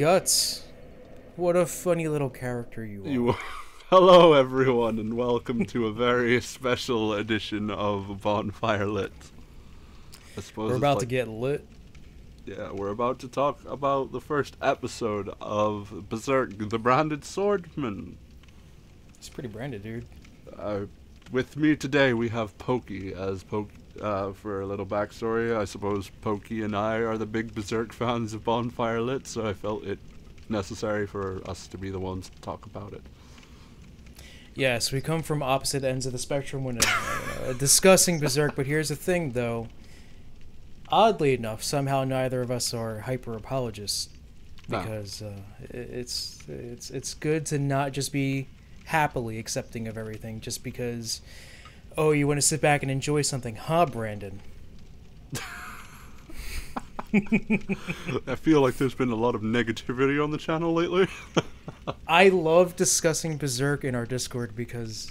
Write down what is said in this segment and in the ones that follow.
Guts. What a funny little character you are. You, hello everyone, and welcome to a very special edition of Bonfire Lit. I suppose We're about to get lit. Yeah, we're about to talk about the first episode of Berserk: The Branded Swordsman. It's pretty branded, dude. Uh, with me today, we have Pokey as Poke. Uh, for a little backstory, I suppose Pokey and I are the big Berserk fans of Bonfire Lit, so I felt it necessary for us to be the ones to talk about it. Yes, we come from opposite ends of the spectrum when uh, discussing Berserk, but here's the thing, though. Oddly enough, somehow neither of us are hyper apologists No. because uh, it's it's it's good to not just be happily accepting of everything just because oh you want to sit back and enjoy something, huh, Brandon? I feel like there's been a lot of negativity on the channel lately. I love discussing Berserk in our Discord because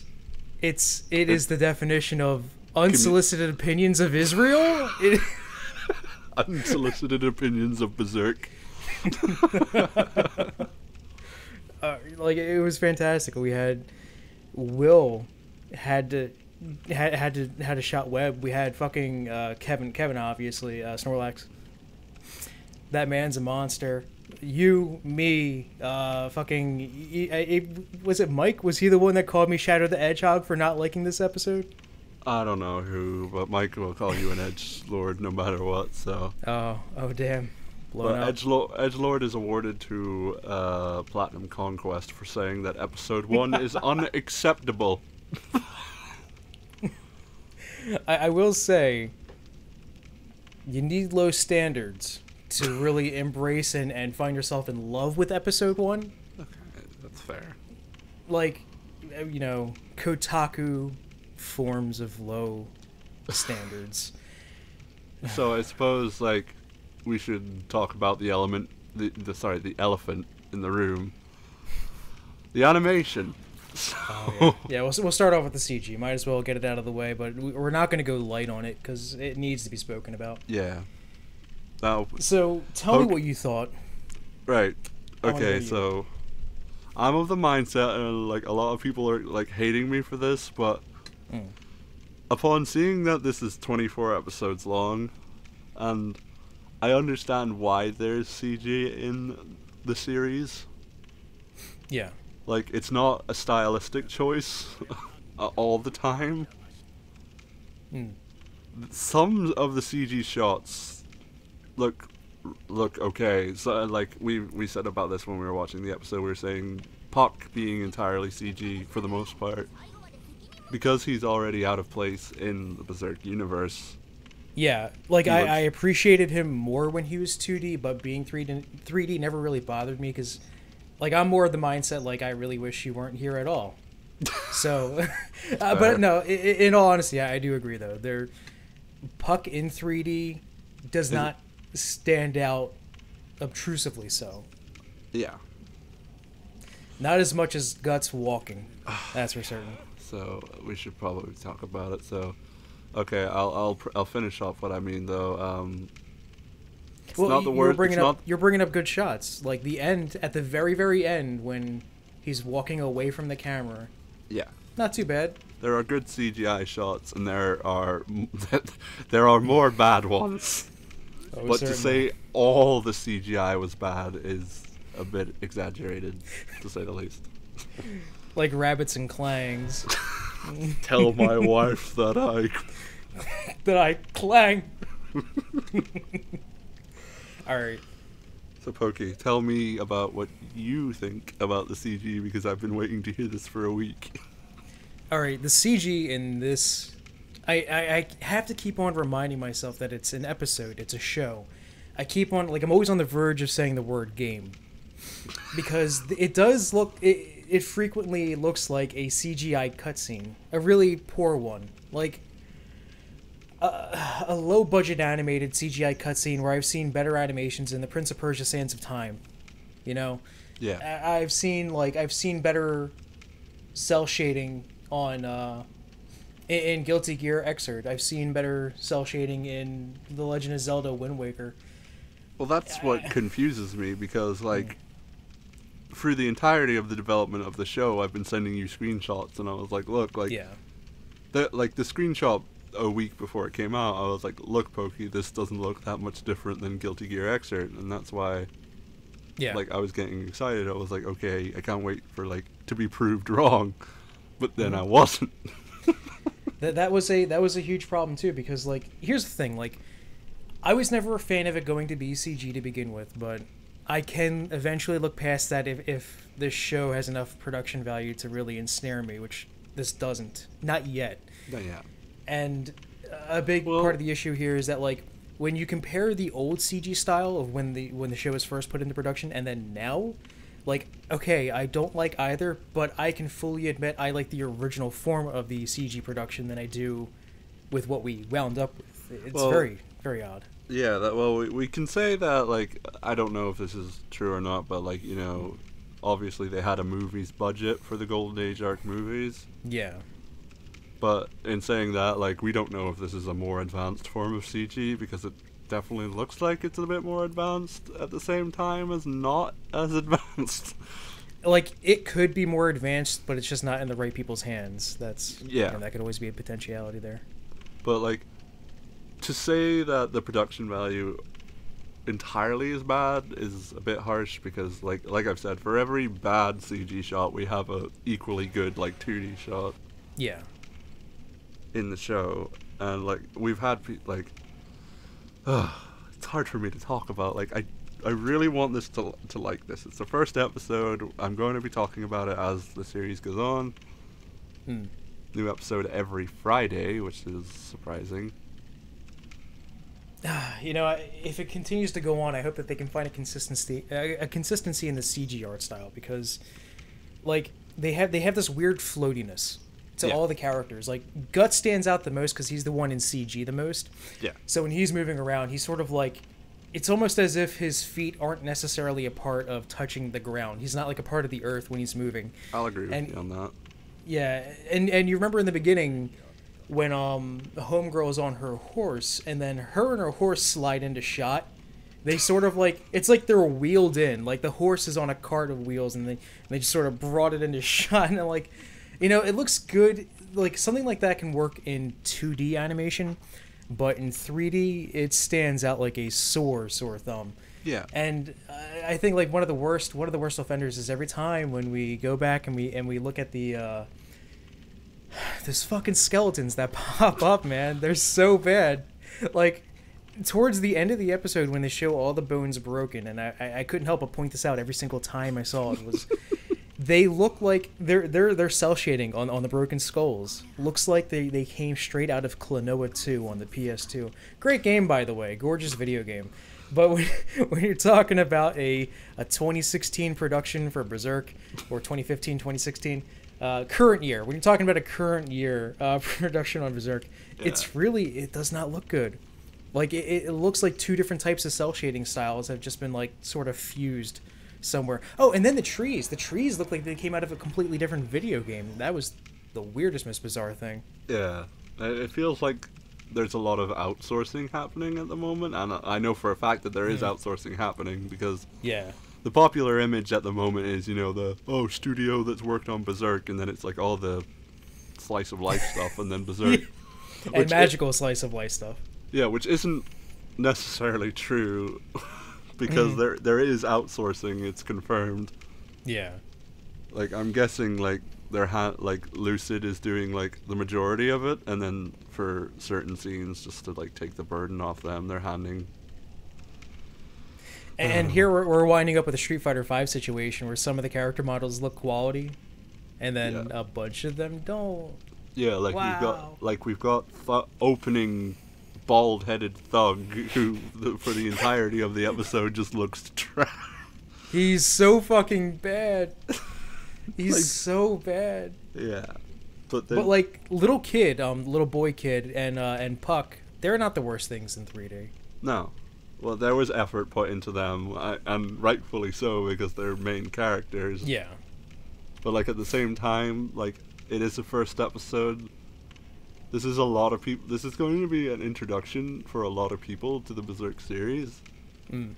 it's it is the definition of unsolicited opinions of Israel. It, Unsolicited opinions of Berserk. uh, like it was fantastic. We had Will had to had had to had to shot web. We had fucking uh, Kevin Kevin obviously uh, Snorlax. That man's a monster. You, me, uh, fucking, was it Mike? Was he the one that called me Shadow the Hedgehog for not liking this episode? I don't know who, but Mike will call you an edge lord no matter what. So, Oh, oh damn, blown but up. edge edge lord is awarded to uh, Platinum Conquest for saying that episode one is unacceptable. I, I will say, you need low standards to really embrace and, and find yourself in love with episode one. Okay, that's fair. Like, uh, you know, Kotaku forms of low standards. So I suppose like we should talk about the element, the, the sorry, the elephant in the room. The animation. Oh, yeah. yeah, we'll, we'll start off with the CG. Might as well get it out of the way, but we- we're not going to go light on it because it needs to be spoken about. Yeah. Now, So, tell me what you thought. Right. I wanna hear Okay, so I'm of the mindset, and like a lot of people are like hating me for this, but Mm. upon seeing that this is 24 episodes long, and I understand why there's CG in the series. Yeah. Like it's not a stylistic choice all the time. Mm. Some of the CG shots look look okay. So like we we said about this when we were watching the episode, we were saying Puck being entirely CG for the most part because he's already out of place in the Berserk universe. Yeah, like I, looks- I appreciated him more when he was 2D, but being 3D, 3D never really bothered me because, like, I'm more of the mindset like I really wish you weren't here at all. So, uh, but no, i- i- in all honesty, I, I do agree though. There, Puck in 3D does not stand out obtrusively so. Yeah. Not as much as Guts walking. That's for certain. So we should probably talk about it. So, okay, I'll I'll I'll finish off what I mean though. Um, it's well, not the you- word. You're bringing up not you're bringing up good shots, like the end at the very very end when he's walking away from the camera. yeah. Not too bad. There are good CGI shots, and there are there are more bad oh, ones. Oh, but to say all the CGI was bad is a bit exaggerated, to say the least. like rabbits and clangs Tell my wife that I. that I clang. All right. So Pokey, tell me about what you think about the CG because I've been waiting to hear this for a week. All right, the CG in this I, I I have to keep on reminding myself that it's an episode, it's a show. I keep on like I'm always on the verge of saying the word game. Because it does look it it frequently looks like a CGI cutscene, a really poor one. Like a, a low budget animated CGI cutscene where I've seen better animations in The Prince of Persia Sands of Time. You know, Yeah. I- I've seen like I've seen better cell shading on uh, in, in Guilty Gear Xrd. I've seen better cell shading in The Legend of Zelda: Wind Waker. Well, that's what confuses me because like through the entirety of the development of the show, I've been sending you screenshots, and I was like, look, like yeah. the like the screenshot a week before it came out, I was like, look, Pokey, this doesn't look that much different than Guilty Gear Xrd, and that's why Yeah. like I was getting excited. I was like, okay, I can't wait for like to be proved wrong, but then mm-hmm. I wasn't. that that was a that was a huge problem too because like here's the thing like I was never a fan of it going to be CG to begin with, but I can eventually look past that if if this show has enough production value to really ensnare me, which this doesn't. Not yet. Not yeah. And a big Well- part of the issue here is that like when you compare the old CG style of when the when the show was first put into production and then now, like okay, I don't like either, but I can fully admit I like the original form of the CG production than I do with what we wound up with. It's Well- very very odd. Yeah, that, well, we, we can say that, like, I don't know if this is true or not, but, like, you know, obviously they had a movies budget for the Golden Age arc movies. Yeah. But in saying that, like, we don't know if this is a more advanced form of CG because it definitely looks like it's a bit more advanced at the same time as not as advanced. Like it could be more advanced, but it's just not in the right people's hands. That's Yeah. and that could always be a potentiality there. But, like, to say that the production value entirely is bad is a bit harsh because, like, like I've said, for every bad CG shot, we have a equally good, like, 2D shot. Yeah. In the show, and like we've had pe- like, it's hard for me to talk about. Like I, I really want this to to like this. It's the first episode. I'm going to be talking about it as the series goes on. Hmm. New episode every Friday, which is surprising. you know, if it continues to go on, I hope that they can find a consistency, a, a consistency in the CG art style because, like, they have they have this weird floatiness to Yeah. all the characters. Like, Gut stands out the most because he's the one in CG the most. Yeah. So when he's moving around, he's sort of like, it's almost as if his feet aren't necessarily a part of touching the ground. He's not like a part of the earth when he's moving. I'll agree with And- you on that. Yeah, and and you remember in the beginning when um the homegirl is on her horse and then her and her horse slide into shot. They sort of like it's like they're wheeled in, like the horse is on a cart of wheels, and they and they just sort of brought it into shot, and they're like, you know, it looks good. Like something like that can work in 2D animation, but in 3D it stands out like a sore sore thumb. Yeah. And I- I think like one of the worst one of the worst offenders is every time when we go back and we and we look at the uh those fucking skeletons that pop up, man. They're so bad. Like towards the end of the episode when they show all the bones broken and I, I- I couldn't help but point this out every single time I saw it was they look like they're they're they're cell shading on, on the broken skulls. Looks like they, they came straight out of Klonoa 2 on the PS2. Great game by the way, gorgeous video game. But when, when you're talking about a, a 2016 production for Berserk or 2015 2016 uh, current year, when you're talking about a current year uh, production on Berserk, it's really it does not look good. Like it, it looks like two different types of cell shading styles have just been like sort of fused somewhere. Oh, and then the trees. The trees look like they came out of a completely different video game. That was the weirdest, most bizarre thing. Yeah, it it feels like there's a lot of outsourcing happening at the moment, and I- know for a fact that there is hmm. outsourcing happening because Yeah. the popular image at the moment is you know the oh studio that's worked on Berserk, and then it's like all the slice of life stuff, and then Berserk. And magical slice of life stuff. Yeah, which isn't necessarily true because mm. there there is outsourcing. It's confirmed. Yeah. Like I'm guessing like their ha- like Lucid is doing like the majority of it, and then for certain scenes, just to like take the burden off them, they're handing. And, and here we're, we're winding up with a Street Fighter V situation where some of the character models look quality, and then Yeah. a bunch of them don't. Yeah, like we've got like we've got th- opening bald-headed thug who for the entirety of the episode just looks trash. He's so fucking bad. He's Like- so bad. Yeah, but then, But like little kid, um, little boy kid, and uh, and Puck, they're not the worst things in 3D. No. Well, there was effort put into them, I, and rightfully so because they're main characters. Yeah. But like at the same time, like it is the first episode. This is a lot of people. This is going to be an introduction for a lot of people to the Berserk series. Mm.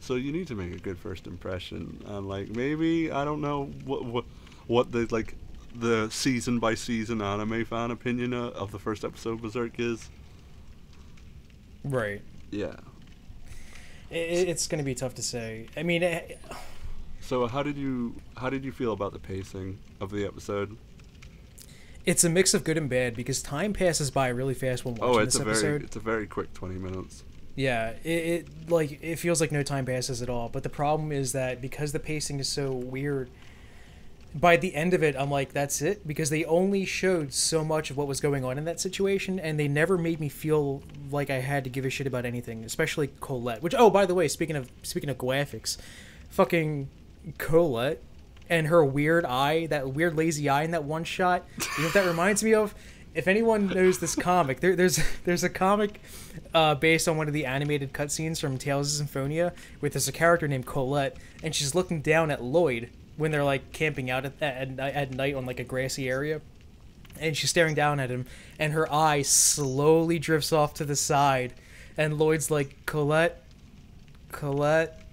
So you need to make a good first impression, and like maybe I don't know what what what the like the season by season anime fan opinion of, of the first episode of Berserk is. Right. Yeah. It, it's going to be tough to say. I mean, eh, So how did you how did you feel about the pacing of the episode? It's a mix of good and bad because time passes by really fast when oh, watching Oh, it's this a episode. very it's a very quick twenty minutes. Yeah, it, it like it feels like no time passes at all. But the problem is that because the pacing is so weird, by the end of it, I'm like, that's it, because they only showed so much of what was going on in that situation, and they never made me feel like I had to give a shit about anything, especially Colette. Which, oh, by the way, speaking of speaking of graphics, fucking Colette and her weird eye, that weird lazy eye in that one shot. You know what that reminds me of? If anyone knows this comic, there, there's there's a comic uh, based on one of the animated cutscenes from Tales of Symphonia, where there's a character named Colette, and she's looking down at Lloyd when they're like camping out at, at, at night on like a grassy area, and she's staring down at him, and her eye slowly drifts off to the side, and Lloyd's like, Colette, Colette,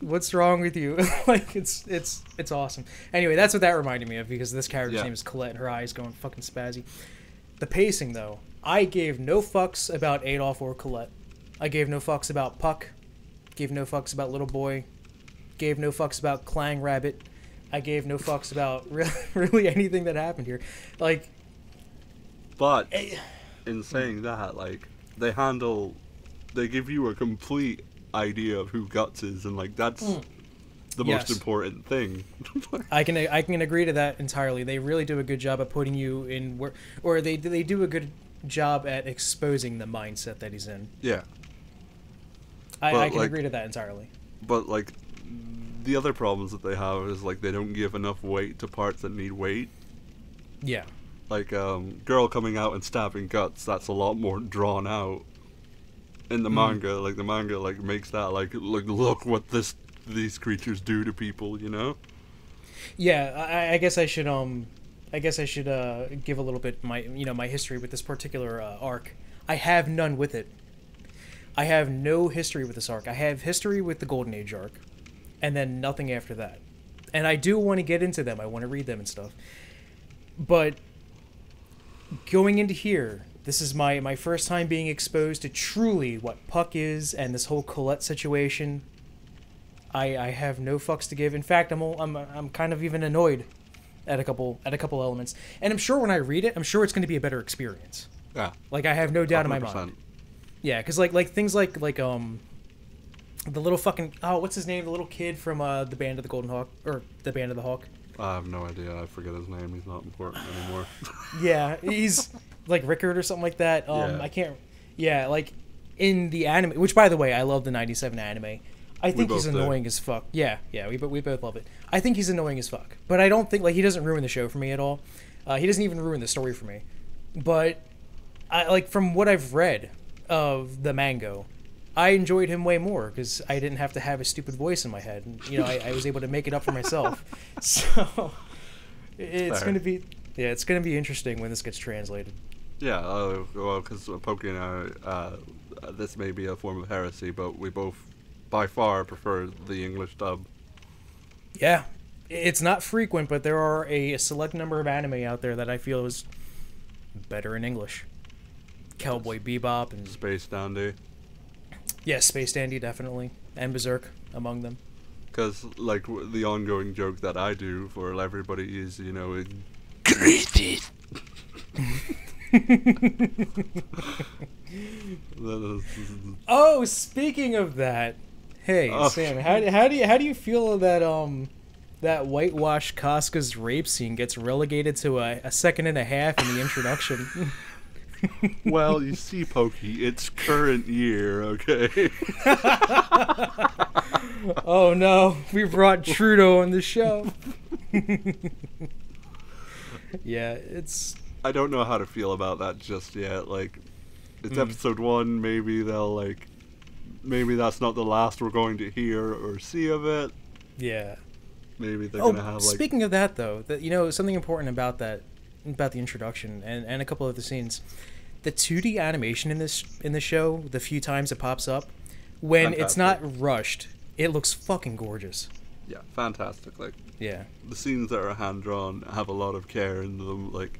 what's wrong with you? like it's it's it's awesome. Anyway, that's what that reminded me of because this character's Yeah. name is Colette, and her eyes going fucking spazzy. The pacing though, I gave no fucks about Adolf or Colette. I gave no fucks about Puck. Gave no fucks about Little Boy. Gave no fucks about Clang Rabbit. I gave no fucks about really, really anything that happened here. Like, But eh, in saying that, like they handle, they give you a complete idea of who Guts is, and like that's the Hmm. Yes. most important thing. I can I can agree to that entirely. They really do a good job of putting you in where, or they they do a good job at exposing the mindset that he's in. yeah, I, But, I can like- agree to that entirely. but like the other problems that they have is like they don't give enough weight to parts that need weight. Yeah, Like um, girl coming out and stabbing Guts, that's a lot more drawn out. In the Hmm. manga, like the manga, like makes that like like look what this these creatures do to people, you know? yeah. I, I guess I should um, I guess I should uh give a little bit my you know my history with this particular uh, arc. I have none with it. I have no history with this arc. I have history with the Golden Age arc, and then nothing after that. And I do want to get into them. I want to read them and stuff. But going into here, this is my my first time being exposed to truly what Puck is and this whole Colette situation. I I have no fucks to give. In fact, I'm all, I'm I'm kind of even annoyed at a couple at a couple elements. And I'm sure when I read it, I'm sure it's going to be a better experience. Yeah. Like I have no doubt in my mind. Yeah, because like like things like like um the little fucking oh what's his name the little kid from uh the band of the Golden Hawk or the band of the Hawk. I have no idea. I forget his name. He's not important anymore. Yeah, he's like Rickert or something like that. Um, Yeah. I can't. Yeah, like in the anime, which by the way, I love the '97 anime. I think he's both do. annoying as fuck. Yeah, yeah, we we both love it. I think he's annoying as fuck, but I don't think like he doesn't ruin the show for me at all. Uh, he doesn't even ruin the story for me. But I like from what I've read of the manga, I enjoyed him way more because I didn't have to have a stupid voice in my head. And, you know, I, I was able to make it up for myself. So it's going to be yeah, it's going to be interesting when this gets translated. yeah, uh, well, because Pokey and I, uh, this may be a form of heresy, but we both, by far, prefer the English dub. Yeah, it's not frequent, but there are a, select number of anime out there that I feel is better in English. Cowboy Bebop and Space Dandy. Yeah, Space Dandy definitely, and Berserk among them. Because, like, w- the ongoing joke that I do for everybody is, you know, it, Oh, speaking of that, hey Oh. Sam, how, do- how do you how do you feel that um that whitewash Casca's rape scene gets relegated to a, a second and a half in the introduction? well, you see, Pokey, it's current year, okay? oh no, we brought Trudeau on the show. yeah, it's I don't know how to feel about that just yet. Like, it's Mm. episode one. Maybe they'll like, maybe that's not the last we're going to hear or see of it. yeah. Maybe they're Oh, gonna have like. speaking of that though, that you know something important about that about the introduction and, and a couple of the scenes, the 2D animation in this in the show, the few times it pops up, when it's not rushed, it looks fucking gorgeous. Yeah, fantastic. Like Yeah. the scenes that are hand drawn have a lot of care in them. Like,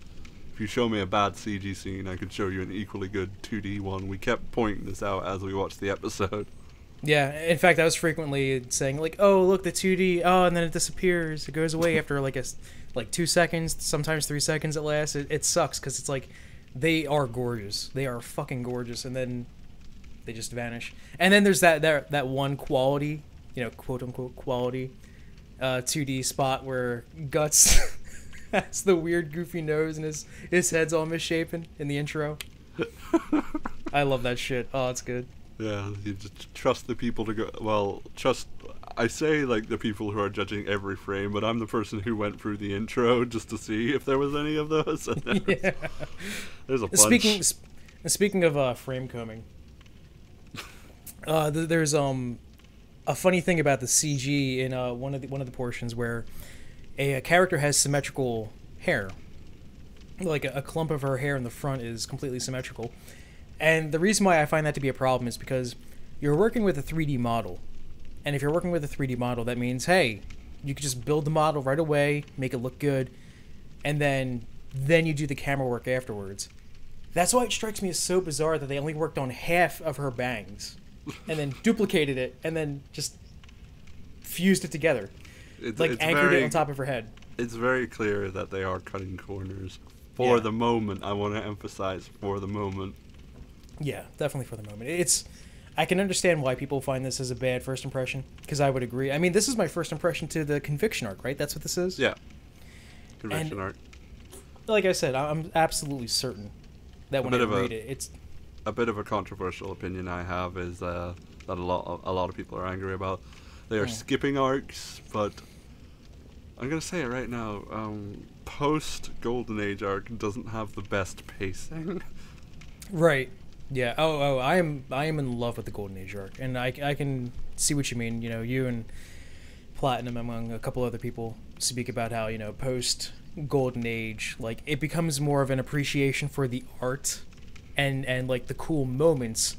if you show me a bad CG scene, I could show you an equally good 2D one. We kept pointing this out as we watched the episode. Yeah, in fact, I was frequently saying like, "Oh, look, the 2D. Oh, and then it disappears. It goes away after like a like two seconds, sometimes three seconds at last. It, it sucks because it's like they are gorgeous. They are fucking gorgeous, and then they just vanish. And then there's that that that one quality, you know, quote unquote quality, uh, 2D spot where Guts has the weird goofy nose and his his head's all misshapen in the intro. I love that shit. Oh, it's good. Yeah, you just trust the people to go. Well, trust. I say like the people who are judging every frame, but I'm the person who went through the intro just to see if there was any of those. Yeah. there's a bunch. Speaking sp- speaking of uh, frame combing, uh, th- there's um a funny thing about the CG in uh, one of the one of the portions where a, a character has symmetrical hair, like a, a clump of her hair in the front is completely symmetrical, and the reason why I find that to be a problem is because you're working with a 3D model, and if you're working with a 3D model, that means hey, you could just build the model right away, make it look good, and then then you do the camera work afterwards. That's why it strikes me as so bizarre that they only worked on half of her bangs, and then duplicated it, and then just fused it together, it's, like it's anchored very, it on top of her head. It's very clear that they are cutting corners for Yeah. the moment. I want to emphasize for the moment. Yeah, definitely for the moment. It's I can understand why people find this as a bad first impression because I would agree. I mean, this is my first impression to the conviction arc, right? That's what this is. Yeah. Conviction arc. Like I said, I'm absolutely certain that when I of a- read it, it's a bit of a controversial opinion I have is uh, that a lot of, a lot of people are angry about. They are Yeah. skipping arcs, but I'm gonna say it right now. Um, Post Golden Age arc doesn't have the best pacing. Right. Yeah. Oh, oh, I am I am in love with the Golden Age arc, and I, I can see what you mean. You know, you and Platinum, among a couple other people, speak about how you know post Golden Age, like it becomes more of an appreciation for the art, and and like the cool moments,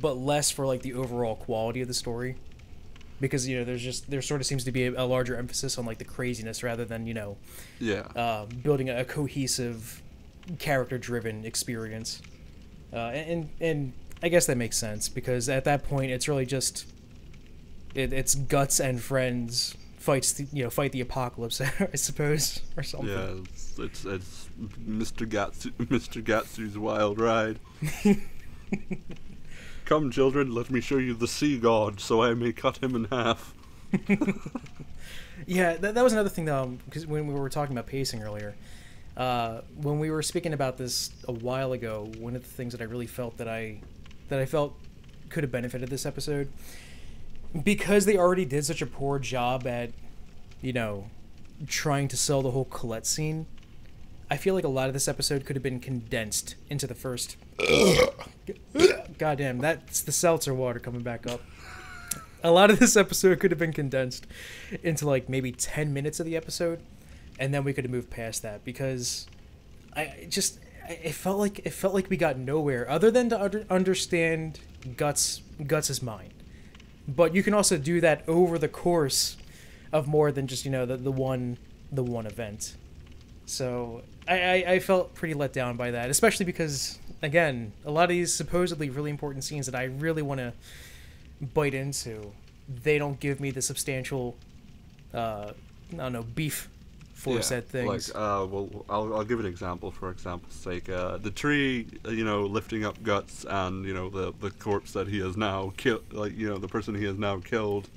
but less for like the overall quality of the story. Because you know, there's just there sort of seems to be a, a larger emphasis on like the craziness rather than you know yeah. uh, building a cohesive, character-driven experience. Uh, and and I guess that makes sense because at that point it's really just it, it's guts and friends fights the, you know fight the apocalypse I suppose or something. yeah, it's, it's it's Mr. Gatsu, Mr. Gatsu's wild ride. Come, children, let me show you the sea god, so I may cut him in half. Yeah, that, that was another thing though, because when we were talking about pacing earlier, uh, when we were speaking about this a while ago, one of the things that I really felt that I that I felt could have benefited this episode because they already did such a poor job at, you know, trying to sell the whole Colette scene. I feel like a lot of this episode could have been condensed into the first. Goddamn, that's the seltzer water coming back up a lot of this episode could have been condensed into like maybe 10 minutes of the episode and then we could have moved past that because i just it felt like it felt like we got nowhere other than to under, understand guts guts's mind. But you can also do that over the course of more than just you know the, the one the one event. So I, I, I felt pretty let down by that especially because again a lot of these supposedly really important scenes that i really want to bite into, they don't give me the substantial, uh, I don't know, beef for Yeah, said things. Like, uh, well, I'll, I'll give an example for example's sake. Uh, the tree, uh, you know, lifting up guts, and you know the the corpse that he has now killed, like you know the person he has now killed,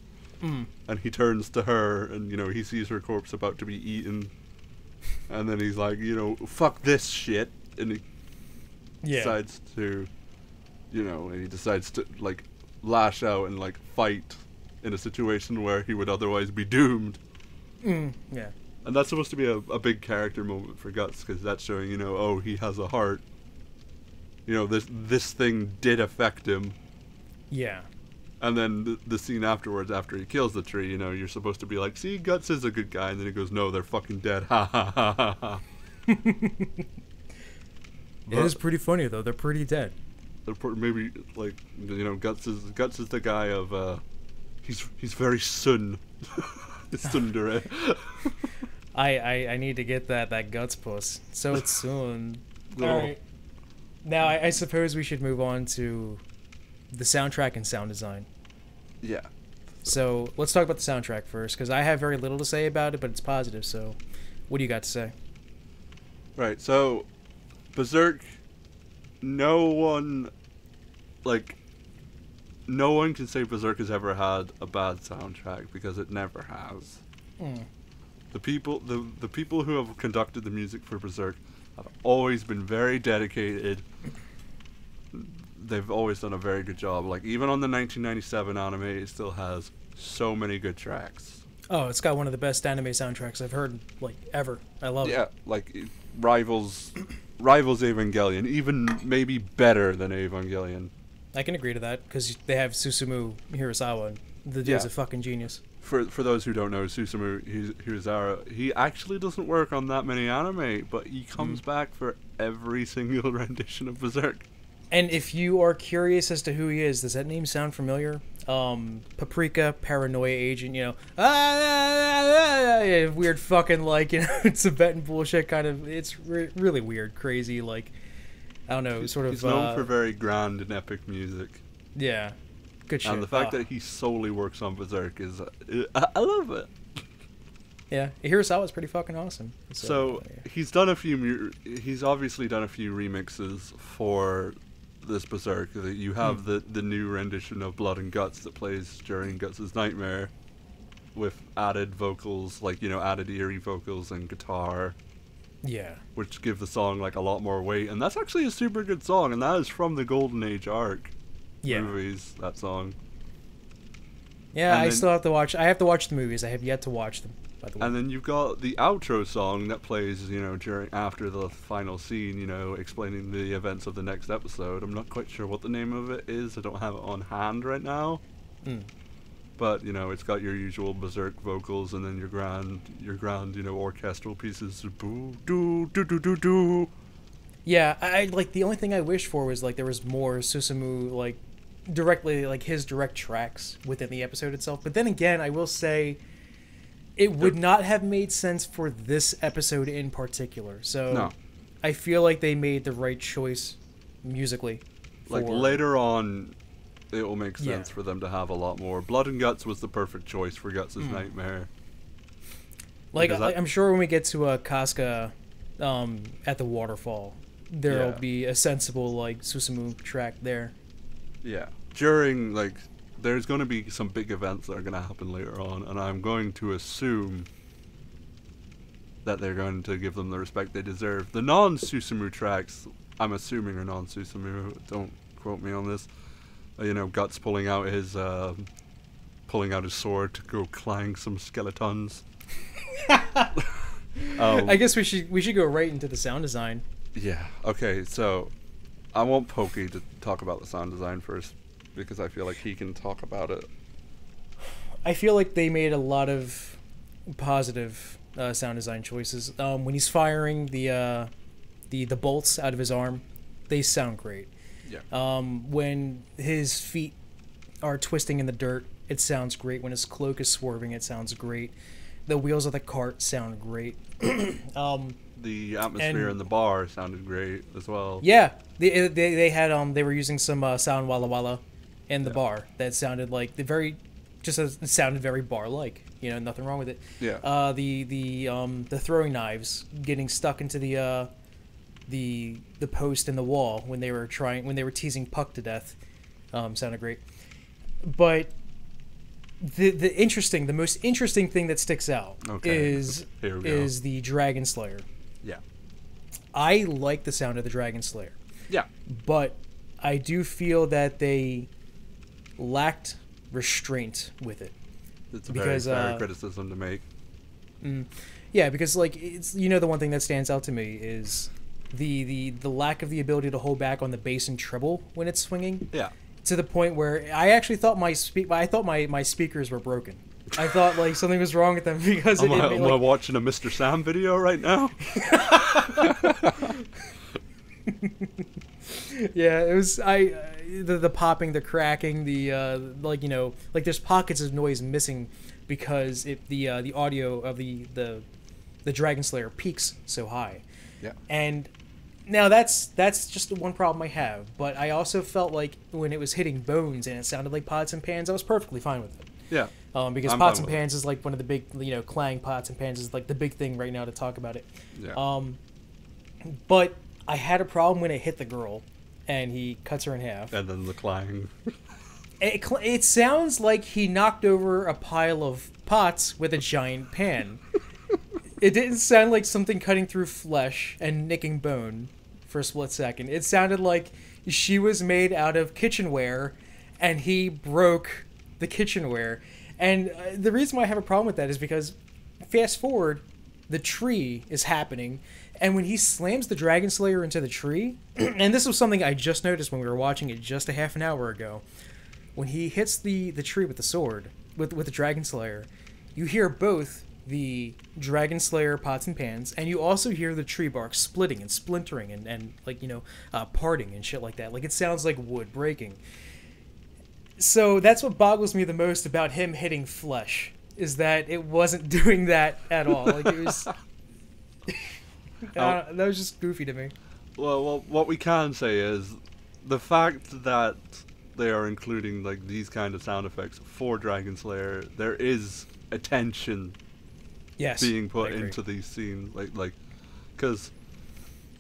Mm. and he turns to her, and you know he sees her corpse about to be eaten, and then he's like, you know, fuck this shit, and he yeah, decides to, you know, and he decides to like lash out and like fight in a situation where he would otherwise be doomed. mm, yeah, And that's supposed to be a, a big character moment for Guts because that's showing, you know, oh, he has a heart. You know, this this thing did affect him. yeah, And then the, the scene afterwards, after he kills the tree, you know, you're supposed to be like, see, Guts is a good guy. And then he goes, no, they're fucking dead. Ha ha ha ha ha. it is pretty funny though. They're pretty dead. They're pro- maybe like you know, Guts is Guts is the guy of uh, he's he's very sun. it's tsundere. I, I I need to get that that guts puss so soon. All right. Now I, I suppose we should move on to the soundtrack and sound design. Yeah. So let's talk about the soundtrack first, because I have very little to say about it, but it's positive. So, what do you got to say? Right. So, Berserk. No one, like, no one can say Berserk has ever had a bad soundtrack because it never has. Hmm. The people, the the people who have conducted the music for Berserk have always been very dedicated. They've always done a very good job. Like even on the 1997 anime, it still has so many good tracks. Oh, it's got one of the best anime soundtracks I've heard like ever. I love Yeah, it. Yeah, like it rivals rivals Evangelion, even maybe better than Evangelion. I can agree to that because they have Susumu Hirasawa. and The dude's Yeah. a fucking genius. For for those who don't know, Susumu Hi- he actually doesn't work on that many anime, but he comes back for every single rendition of Berserk. And if you are curious as to who he is, does that name sound familiar? Um, Paprika, Paranoia Agent, you know, ah, ah, ah, ah, yeah, weird fucking like you know it's Tibetan bullshit kind of. It's re- really weird, crazy, like I don't know, sort of. He's known uh, for very grand and epic music, yeah, good shit. and the fact Uh, that he solely works on Berserk is, uh, I, I love it. yeah, Hirasawa's pretty fucking awesome. So yeah. he's done a few. He's obviously done a few remixes for this Berserk. That You have Hmm. the the new rendition of Blood and Guts that plays during Guts's Nightmare, with added vocals, like you know, added eerie vocals and guitar, yeah, which give the song like a lot more weight. And that's actually a super good song, and that is from the Golden Age arc yeah, movies. That song. yeah. And I then- still have to watch. I have to watch the movies. I have yet to watch them. By the way, And then you've got the outro song that plays, you know, during after the final scene, you know, explaining the events of the next episode. I'm not quite sure what the name of it is. I don't have it on hand right now. Mm. But you know, it's got your usual berserk vocals, and then your grand, your grand, you know, orchestral pieces. Boo, doo, doo, doo, doo, doo. Yeah, I I- like the only thing I wish for was like there was more Susumu like directly like his direct tracks within the episode itself. But then again, I will say it would not have made sense for this episode in particular. So No. I feel like they made the right choice musically. Like later on, it will make Yeah. sense for them to have a lot more. Blood and Guts was the perfect choice for Guts' Mm. Nightmare. Like I, I- I'm sure when we get to uh, Casca um, at the waterfall, there'll Yeah. be a sensible like Susumu track there. Yeah. During like there's going to be some big events that are going to happen later on and I'm going to assume that they're going to give them the respect they deserve. The non-Susumu tracks, I'm assuming are non-Susumu. Don't quote me on this. Uh, you know, Guts pulling out his uh, pulling out his sword to go clang some skeletons. um, I guess we should we should go right into the sound design. Yeah. Okay. So, I want Pokey to talk about the sound design first because I feel like he can talk about it. I feel like they made a lot of positive uh, sound design choices. Um, when he's firing the uh, the the bolts out of his arm, they sound great. Yeah. Um, when his feet are twisting in the dirt, it sounds great. When his cloak is swerving, it sounds great. The wheels of the cart sound great. um, The atmosphere And- in the bar sounded great as well. yeah, they, they they had um they were using some uh, sound walla walla in the Yeah. bar that sounded like the very just as it sounded very bar like. You know, nothing wrong with it. Yeah. Uh, the the um the throwing knives getting stuck into the uh the the post in the wall when they were trying when they were teasing Puck to death um, sounded great. But the the interesting the most interesting thing that sticks out Okay, is here we go. is the Dragon Slayer. yeah. I like the sound of the Dragon Slayer, Yeah. but I do feel that they lacked restraint with it. It's a Because, very fair uh, criticism to make. Yeah, because like it's you know the one thing that stands out to me is the the the lack of the ability to hold back on the bass and treble when it's swinging Yeah. to the point where I actually thought my speak I thought my my speakers were broken. I thought like something was wrong with them because it, Am I, am like, I watching a Mr. Sam video right now? yeah, it was I. The, the popping, the cracking, the uh, like you know, like there's pockets of noise missing because it the uh, the audio of the the the Dragon Slayer peaks so high. Yeah. And now that's that's just the one problem I have. But I also felt like when it was hitting bones and it sounded like pots and pans, I was perfectly fine with it. Yeah. Um, because I'm pots and pans is like one of the big, you know, clang pots and pans is like the big thing right now to talk about it. Yeah. Um, but I had a problem when it hit the girl, and he cuts her in half. and then the clang. It, it sounds like he knocked over a pile of pots with a giant pan. it didn't sound like something cutting through flesh and nicking bone for a split second. It sounded like she was made out of kitchenware and he broke the kitchenware. And uh, the reason why I have a problem with that is because fast forward, the tree is happening, and when he slams the Dragon Slayer into the tree, and this was something I just noticed when we were watching it just a half an hour ago, when he hits the the tree with the sword with with the Dragon Slayer, you hear both the Dragon Slayer pots and pans, and you also hear the tree bark splitting and splintering and, and like you know uh, parting and shit like that. Like it sounds like wood breaking. So that's what boggles me the most about him hitting flesh is that it wasn't doing that at all. Like it was. I don't- that was just goofy to me. Well, well, what we can say is the fact that they are including like these kind of sound effects for Dragon Slayer, there is attention Yes, being put into these scenes, like like, because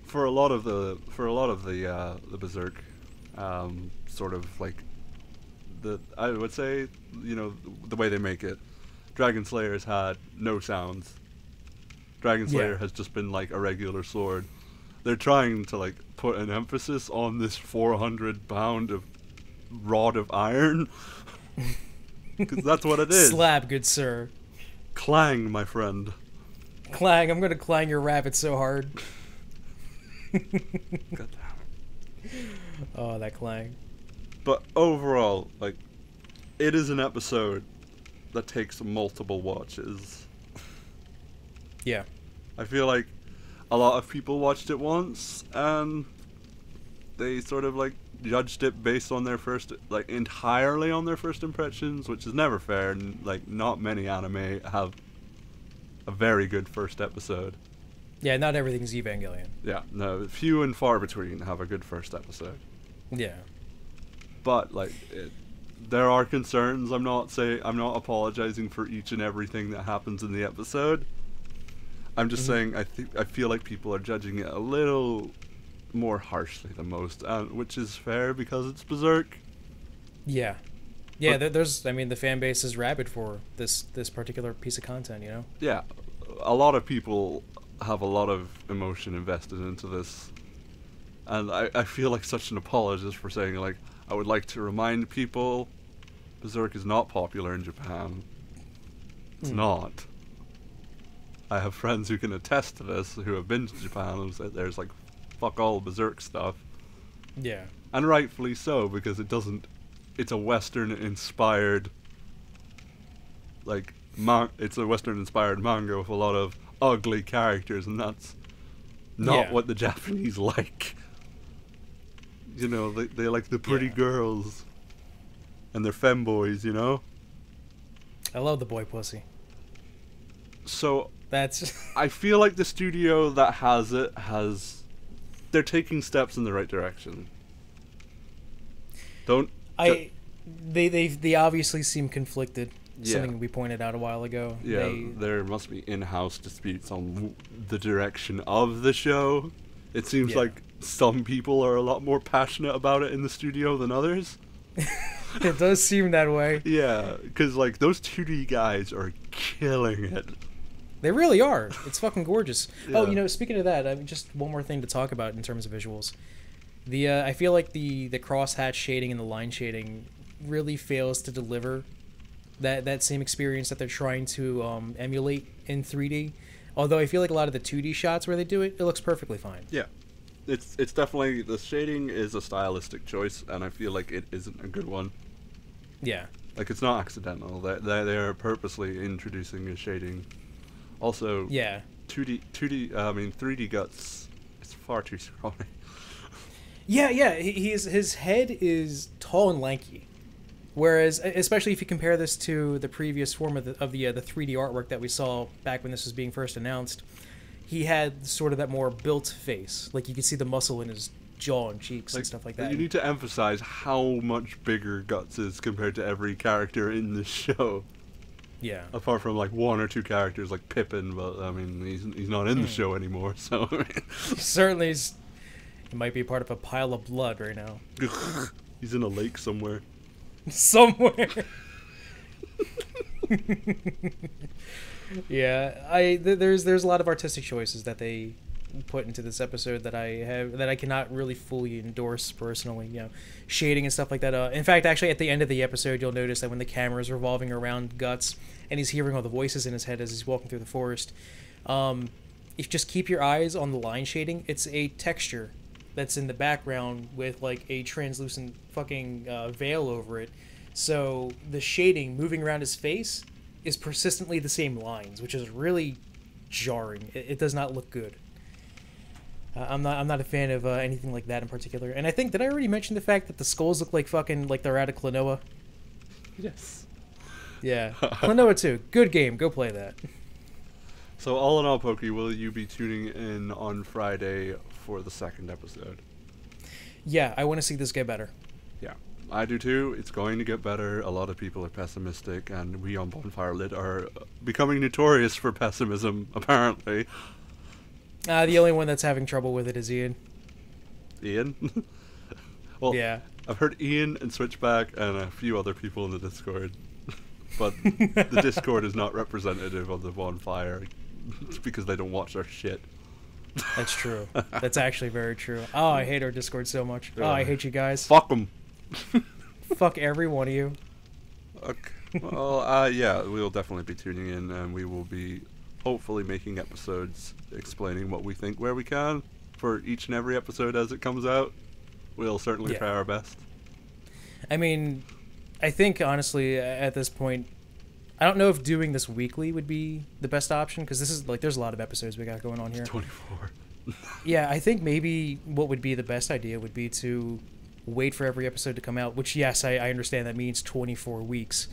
for a lot of the for a lot of the uh, the Berserk, um, sort of like the I would say you know the way they make it, Dragon Slayer has had no sounds. Dragon Yeah. Slayer has just been like a regular sword. They're trying to like put an emphasis on this 400 pound of rod of iron. Because that's what it is. Slab, good sir. Clang, my friend. Clang, I'm gonna clang your rabbit so hard. Oh, that clang. But overall, like, it is an episode that takes multiple watches. Yeah. I feel like a lot of people watched it once and they sort of like judged it based on their first, like, entirely on their first impressions, which is never fair. And like, not many anime have a very good first episode. Yeah, not everything's Evangelion. Yeah, no, few and far between have a good first episode. Yeah. but like it, there are concerns i'm not say i'm not apologizing for each and everything that happens in the episode i'm just Mhm. saying i think i feel like people are judging it a little more harshly than most uh, which is fair because it's berserk Yeah. Yeah, But- there, there's I mean the fan base is rabid for this this particular piece of content, you know? yeah a lot of people have a lot of emotion invested into this and I, I feel like such an apologist for saying like i would like to remind people berserk is not popular in japan it's Hmm. not i have friends who can attest to this who have been to japan and said there's like fuck all berserk stuff Yeah. and rightfully so because it doesn't it's a western inspired like man, it's a western inspired manga with a lot of ugly characters and that's not Yeah. what the japanese like you know they, they like the pretty Yeah. girls and they're femboys you know I love the boy pussy. so That's i feel like the studio that has it has they're taking steps in the right direction don't I they they they obviously seem conflicted. Yeah. Something we pointed out a while ago. Yeah, They, there must be in-house disputes on the direction of the show. It seems Yeah. like some people are a lot more passionate about it in the studio than others. it does seem that way. Yeah, because like those 2D guys are killing it. They really are. It's fucking gorgeous. Oh, you know, speaking of that, I mean, just one more thing to talk about in terms of visuals. The uh, I feel like the the crosshatch shading and the line shading really fails to deliver that that same experience that they're trying to um, emulate in 3D. Although I feel like a lot of the 2D shots where they do it, it looks perfectly fine. Yeah, it's it's definitely the shading is a stylistic choice, and I feel like it isn't a good one. Yeah. Like it's not accidental. They they they are purposely introducing a shading. Also, Yeah. 2D 2D. Uh, mean 3D guts. It's far too scrawny. Yeah, yeah. He, he's his head is tall and lanky, whereas especially if you compare this to the previous form of the of the uh, the 3D artwork that we saw back when this was being first announced, he had sort of that more built face. Like you could see the muscle in his jaw and cheeks and stuff like that. You need to emphasize how much bigger Guts is compared to every character in the show. Yeah. Apart from like one or two characters like Pippin, but I mean he's he's not in the Hmm. show anymore, so Certainly, is, he might be part of a pile of blood right now he's in a lake somewhere. somewhere. yeah, I th- there's there's a lot of artistic choices that they put into this episode that I have that I cannot really fully endorse personally. You know, shading and stuff like that. Uh, in fact, actually, at the end of the episode, you'll notice that when the camera is revolving around Guts and he's hearing all the voices in his head as he's walking through the forest, um, if just keep your eyes on the line shading, it's a texture that's in the background with like a translucent fucking uh, veil over it. So the shading moving around his face is persistently the same lines, which is really jarring. It, it does not look good. Uh, I'm not. I'm not a fan of uh, anything like that in particular. And I think did I already mention the fact that the skulls look like fucking like they're out of Klonoa? Yes. Yeah, Klonoa 2, good game. Go play that. So all in all, Pokey, will you be tuning in on Friday for the second episode? Yeah, I want to see this get better. Yeah, I do too. It's going to get better. A lot of people are pessimistic, and we on Bonfire Lit are uh, becoming notorious for pessimism, apparently. Uh, the only one that's having trouble with it is Ian. Ian? well, Yeah. I've heard Ian and Switchback and a few other people in the Discord. but the Discord is not representative of the Bonfire because they don't watch our shit. That's true. That's actually very true. Oh, I hate our Discord so much. Oh, I hate you guys. Fuck them. Fuck every one of you. Okay. well, uh, yeah, we'll definitely be tuning in, and we will be hopefully making episodes explaining what we think where we can for each and every episode as it comes out. We'll certainly Yeah. try our best. I mean, I think honestly at this point, I don't know if doing this weekly would be the best option because this is like there's a lot of episodes we got going on here. 24. Yeah, I think maybe what would be the best idea would be to wait for every episode to come out. Which yes, I, I understand that means 24 weeks,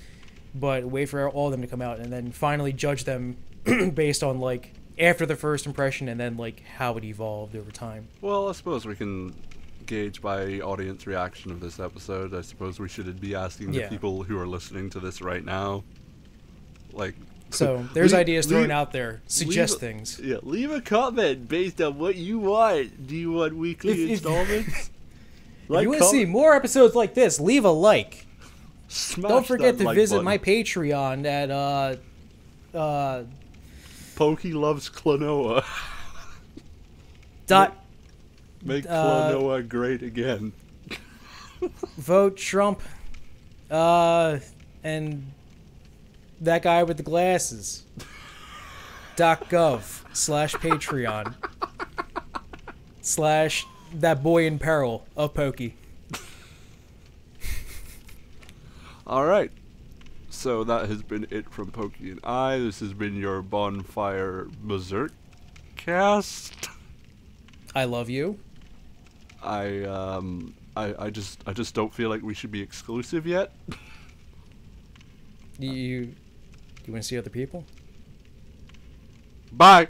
but wait for all of them to come out and then finally judge them based on like after the first impression and then like how it evolved over time. Well, I suppose we can gauge by audience reaction of this episode. I suppose we should be asking the Yeah. people who are listening to this right now. Like, So there's leave- ideas thrown leave- out there. Suggest leave- things. Yeah, leave a comment based on what you want. Do you want weekly installments? if you want to see more episodes like this, leave a like. Smash Don't forget to like visit button. my Patreon at uh uh Pokey loves Klonoa. dot Make Uh, Klonoa great again. vote Trump uh and that guy with the glasses. dot gov slash Patreon slash that boy in peril of Pokey. All right. So that has been it from Pokey and I. This has been your Bonfire Berserk cast. I love you. I um I, I just I just don't feel like we should be exclusive yet. You you, you want to see other people? Bye.